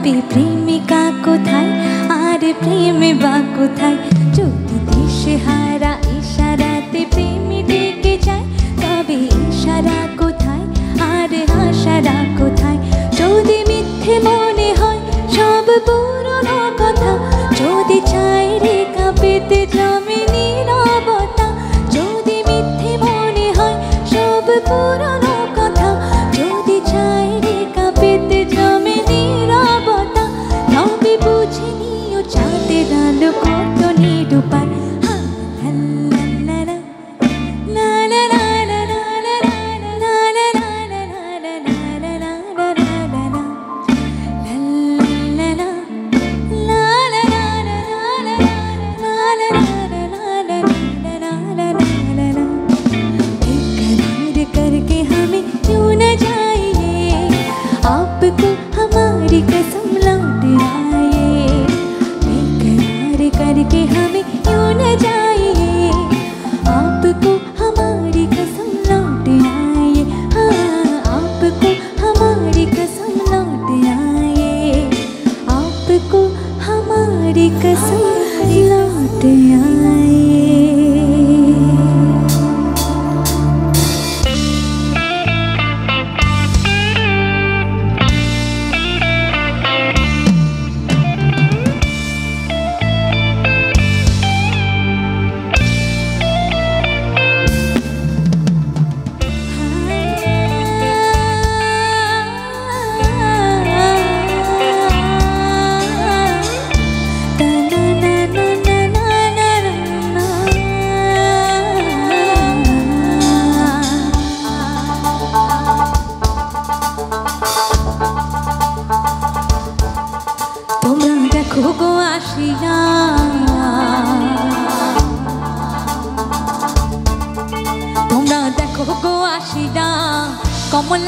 তবে প্রেমিকা কোথায়? আর প্রেমে বা কোথায়? যদি দেশে হারা day.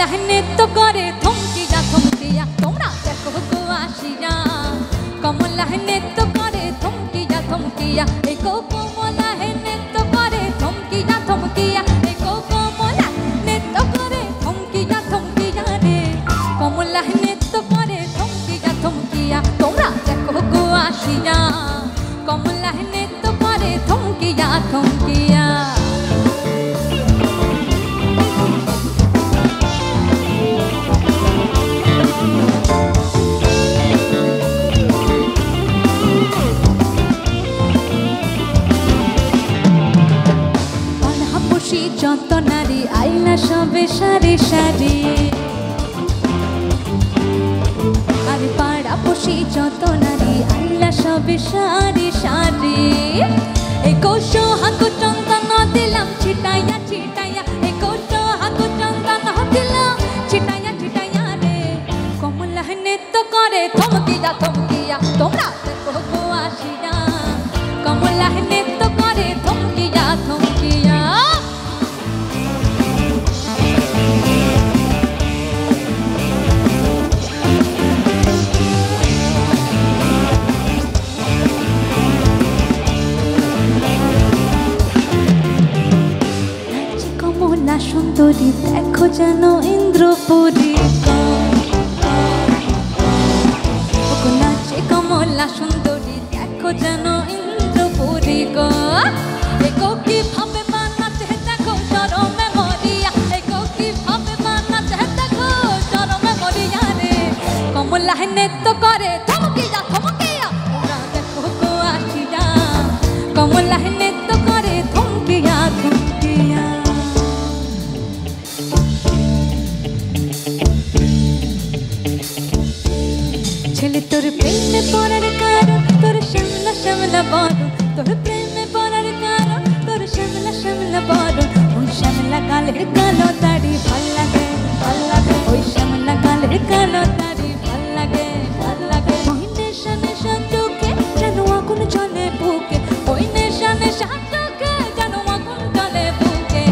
কমলা নৃত্য করে থমকিয়া থমকিয়া তোমরা দেখো গো আসিয়া কমলা নৃত্য করে থমকিয়া থমকিয়া এই গো কমলা নৃত্য করে থমকিয়া থমকিয়া এই গো কমলা নৃত্য করে থমকিয়া থমকিয়া রে। কমলা নৃত্য করে থমকিয়া থমকিয়া তোমরা দেখো গো আসিয়া কমলা নৃত্য করে থমকিয়া থমকিয়া অনাবসি যত নারী আইনা সবে সারি সারি। আরে পাড়া বসি যত নারী আইনা সবে সারি সারি। এই হাকু চন্দন দিলাম, ছিটাইয়া ছিটাইয়া। এই হাকু চন্দন দিলাম, ছিটাইয়া ছিটাইয়া রে। কমলা নৃত্য করে থমকিয়া থমকিয়া তোমরা আসিয়া। কমলা নৃত্য কমলা সুন্দরী, দেখো যেন ইন্দ্রপুরী। নাচে কমলা সুন্দরী, দেখো যেন ইন্দ্রপুরী গো। কি ভাবে বানাতে দেখো, চরমে তোর প্রেমে পড়ার কারণ, তোর শ্যামলা শ্যামলা বড় তোর প্রেমে পড়ার কারণ, তোর শ্যামলা শ্যামলা বড় ওই শ্যামলা কালের কালো তাড়ি ভালো লাগে ভালো লাগে। ওই শ্যামলা কালের কালো তাড়ি ভালো লাগে ভালো লাগে। ওই নেশা নেশা চোখে যেন আগুন জ্বলে বুকে। ওই নেশা নেশা চোখে যেন আগুন জ্বলে বুকে।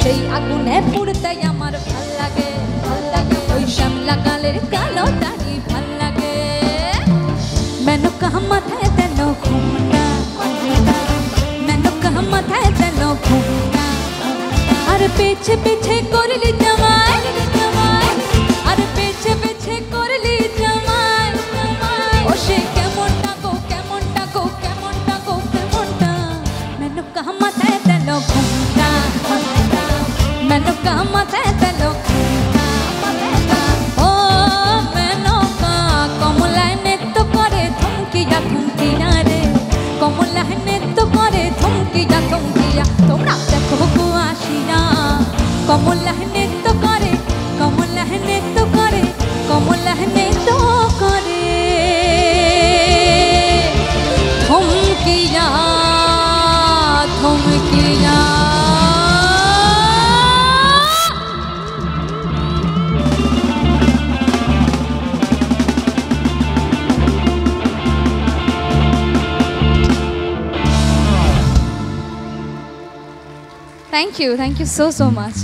সেই আগুনে পুড়তে আমার ভালো লাগে ভালো লাগে। ওই শ্যামলা কালের কালো पीछे पीछे कोरली जवान। Thank you. Thank you so, so much.